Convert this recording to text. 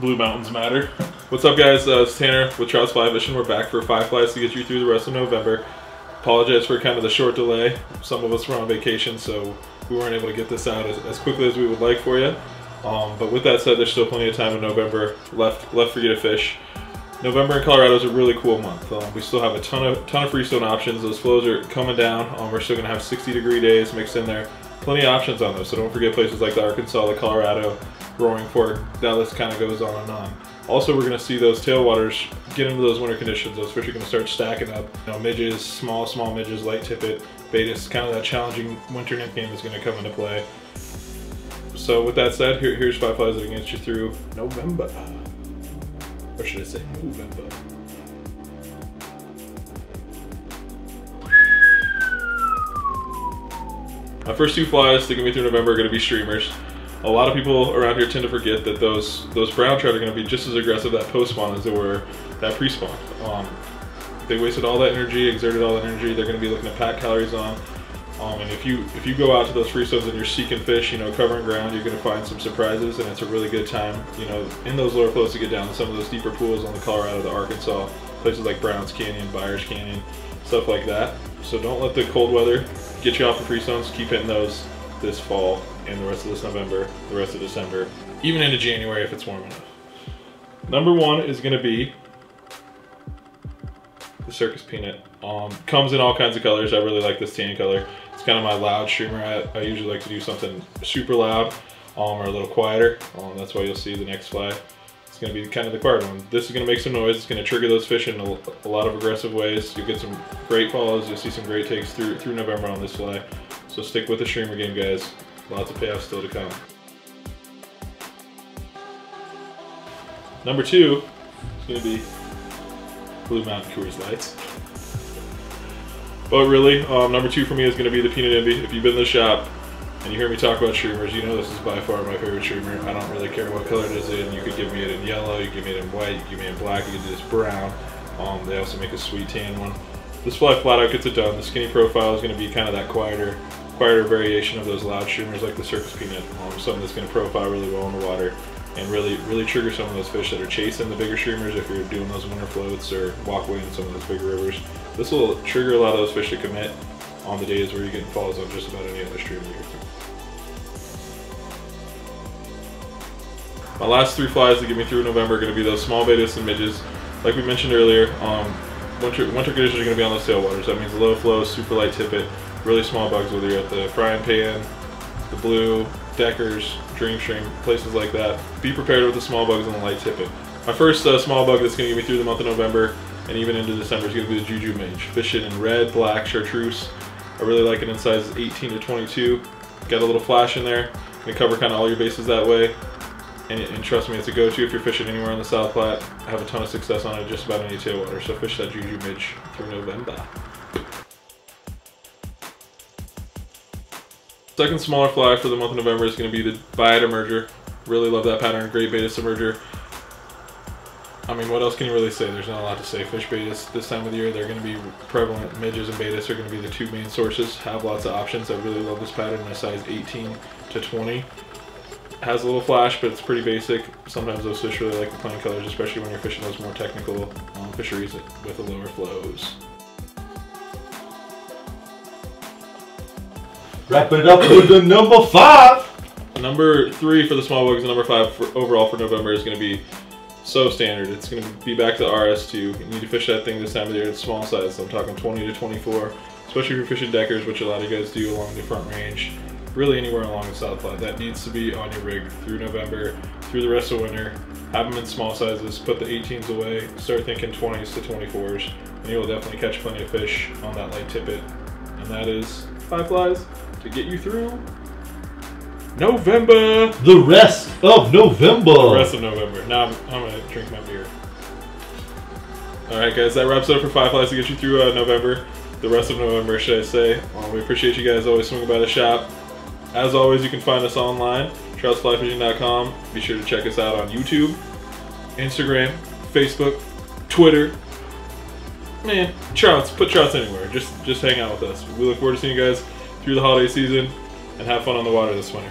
Blue Mountains matter. What's up guys, uh, it's Tanner with Trouts Fly Fishing. We're back for five flies to get you through the rest of November. Apologize for kind of the short delay. Some of us were on vacation, so we weren't able to get this out as, as quickly as we would like for you. Um, but with that said, there's still plenty of time in November left left for you to fish. November in Colorado is a really cool month. Um, we still have a ton of ton of freestone options. Those flows are coming down. Um, we're still gonna have 60 degree days mixed in there. Plenty of options on those. So don't forget places like the Arkansas, the Colorado, Roaring Fork. That list kind of goes on and on. Also, we're gonna see those tailwaters get into those winter conditions. Those fish are gonna start stacking up. You know, midges, small, small midges, light tippet, Baetis, kind of that challenging winter nymph game is gonna come into play. So with that said, here, here's five flies that can get you through November. Or should I say November? My first two flies to get me through November are going to be streamers. A lot of people around here tend to forget that those those brown trout are going to be just as aggressive that post spawn as they were that pre spawn. Um, they wasted all that energy, exerted all that energy. They're going to be looking to pack calories on. Um, and if you if you go out to those freestones and you're seeking fish, you know, covering ground, you're going to find some surprises, and it's a really good time, you know, in those lower flows to get down to some of those deeper pools on the Colorado, the Arkansas, places like Browns Canyon, Byers Canyon, stuff like that. So don't let the cold weather get you off the freestones. Keep hitting those this fall and the rest of this November, the rest of December, even into January if it's warm enough. Number one is going to be the Circus Peanut. Um, comes in all kinds of colors. I really like this tan color. It's kind of my loud streamer. I, I usually like to do something super loud um, or a little quieter. Um, that's why you'll see the next fly. It's going to be kind of the quiet one. This is going to make some noise. It's going to trigger those fish in a, a, lot of aggressive ways. You'll get some great follows. You'll see some great takes through through November on this fly. So stick with the streamer game, guys. Lots of payoffs still to come. Number two is going to be Blue Mountain Coors Lights. But really, um, number two for me is going to be the Peanut Envy. If you've been in the shop and you hear me talk about streamers, you know this is by far my favorite streamer. I don't really care what color it is in. You could give me it in yellow, you give me it in white, you give me it in black, you could do this brown. Um, they also make a sweet tan one. This fly flat out gets it done. The skinny profile is going to be kind of that quieter, quieter variation of those loud streamers like the Circus Peanut. Um, something that's going to profile really well in the water and really really trigger some of those fish that are chasing the bigger streamers if you're doing those winter floats or walkway in some of those bigger rivers. This will trigger a lot of those fish to commit on the days where you're getting falls on just about any other streamer through. My last three flies to get me through November are going to be those small Baetis and midges. Like we mentioned earlier, um, winter, winter conditions are going to be on those tailwaters. That means low flow, super light tippet, really small bugs, whether you're at the frying pan, the blue, Deckers, Dream Stream, places like that. Be prepared with the small bugs and the light tippet. My first uh, small bug that's going to get me through the month of November and even into December is going to be the Juju Midge. Fishing in red, black, chartreuse. I really like it in sizes 18 to 22. Got a little flash in there. To cover kind of all your bases that way. And, and, trust me, it's a go-to if you're fishing anywhere on the South Platte. I have a ton of success on it just about any tailwater. So fish that Juju Midge through November. Second smaller fly for the month of November is going to be the Bight Emerger. Really love that pattern. Great Baetis emerger. I mean, what else can you really say? There's not a lot to say. Fish Baetis this time of the year, they're going to be prevalent. Midges and Baetis are going to be the two main sources. Have lots of options. I really love this pattern in a size 18 to 20. Has a little flash, but it's pretty basic. Sometimes those fish really like the plain colors, especially when you're fishing those more technical um, fisheries with the lower flows. Wrap it up with the number five. Number three for the small bugs and number five for overall for November is going to be so standard. It's going to be back to RS2. You need to fish that thing this time of the year. It's small size, so I'm talking 20 to 24, especially if you're fishing deckers, which a lot of you guys do along the front range. Really anywhere along the South Platte. That needs to be on your rig through November, through the rest of winter. Have them in small sizes, put the 18s away, start thinking 20s to 24s, and you will definitely catch plenty of fish on that light tippet. And that is five flies to get you through November. The rest of November. The rest of November. Now I'm, I'm gonna drink my beer. All right, guys, that wraps up for Five Flies to get you through uh, November. The rest of November, should I say? Um, we appreciate you guys always swinging by the shop. As always, you can find us online, troutsflyfishing.com. Be sure to check us out on YouTube, Instagram, Facebook, Twitter. Man, trouts, put trouts anywhere. Just just hang out with us. We look forward to seeing you guys through the holiday season and have fun on the water this winter.